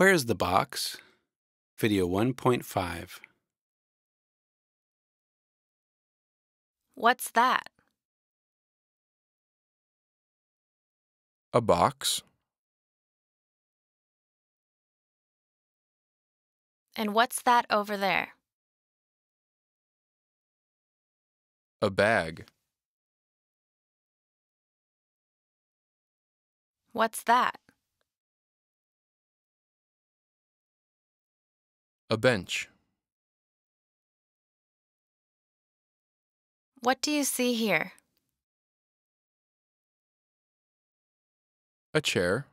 Where is the box? Video 1.5. What's that? A box. And what's that over there? A bag. What's that? A bench. What do you see here? A chair.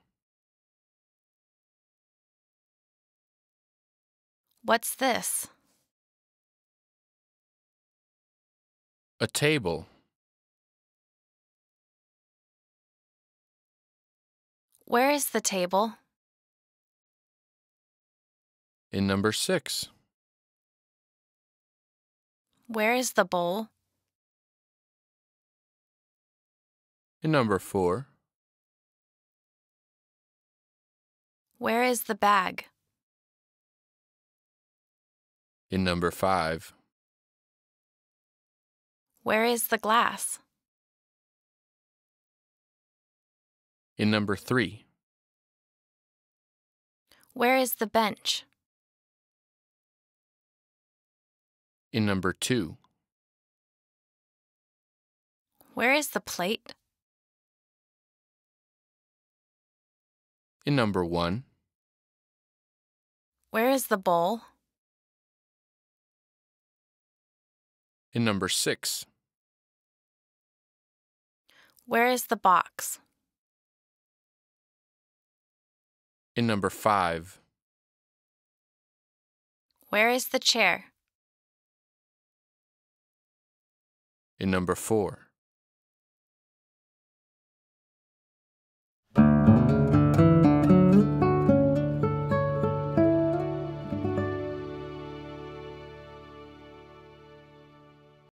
What's this? A table. Where is the table? In number six. Where is the bowl? In number four. Where is the bag? In number five. Where is the glass? In number three. Where is the bench? In number two. Where is the plate? In number one. Where is the bowl? In number six. Where is the box? In number five. Where is the chair? In number four.